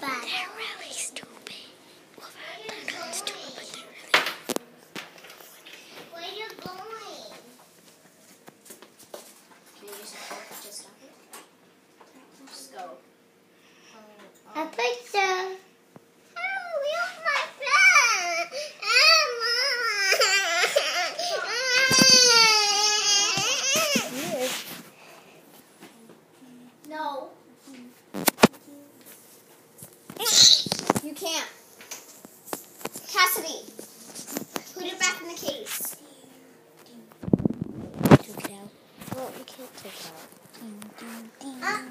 Wolverine. They're really stupid. Wolverine, they're stupid, but they're really Where are you going? Can you just, just go. I think so. Oh, no. Camp. Cassidy. Put it back in the case. Took it out. Well, we can't take it out. Ah.